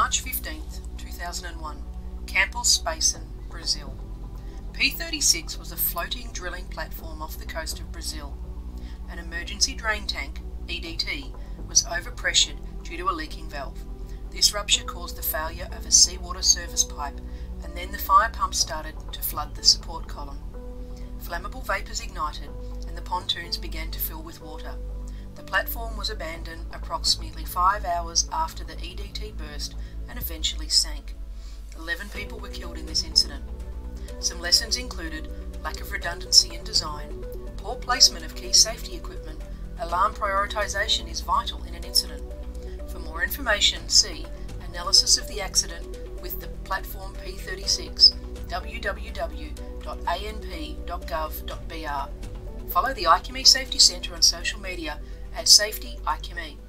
March 15, 2001, Campos Basin, Brazil. P-36 was a floating drilling platform off the coast of Brazil. An emergency drain tank, EDT, was overpressured due to a leaking valve. This rupture caused the failure of a seawater service pipe and then the fire pump started to flood the support column. Flammable vapours ignited and the pontoons began to fill with water. The platform was abandoned approximately five hours after the EDT burst and eventually sank. Eleven people were killed in this incident. Some lessons included lack of redundancy in design, poor placement of key safety equipment, alarm prioritisation is vital in an incident. For more information, see Analysis of the Accident with the platform P36 www.anp.gov.br. Follow the IChemE Safety Centre on social media at Safety IChemE.